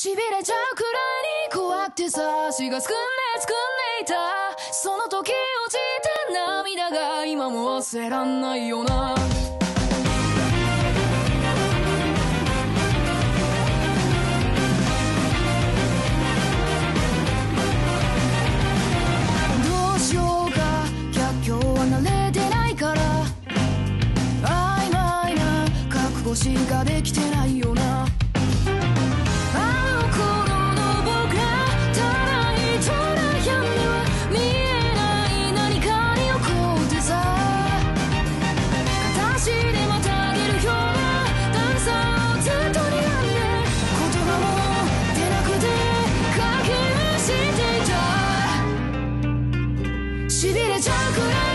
しびれちゃうくらいに怖くてさ足がすくんですくんでいた。その時落ちた涙が今も忘れらんないよな。ができてないよしびれちゃうくらい